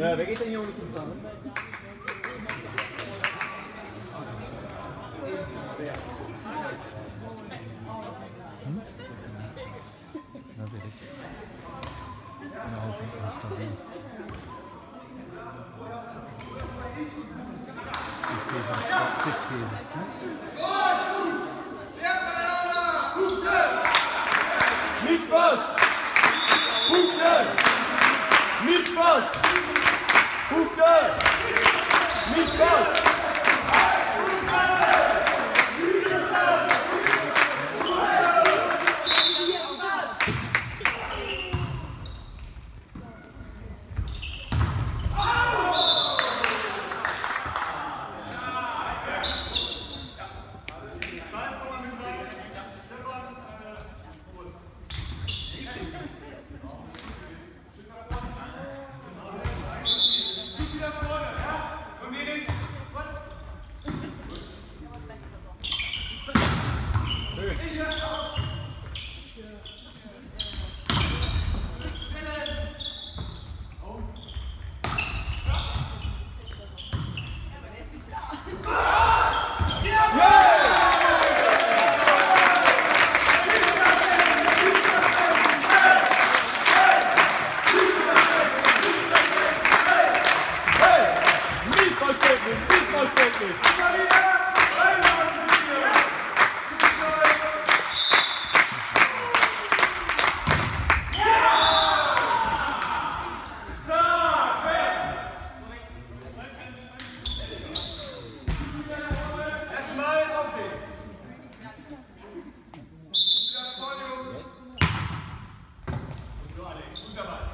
Ya ve geçen yavru tutsam. Ne dedik? Ne oldu? Hastane. Thank you. Michel! Olha, escuta mais.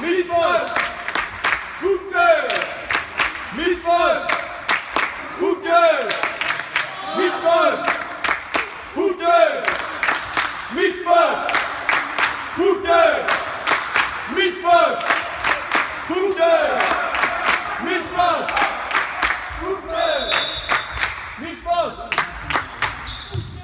Mietwolf! Gute! Mietwolf! Gute! Mietwolf! Gute! Mietwolf! Gute! Mietwolf! Gute! Mietwolf! Gute! Mietwolf! Gute!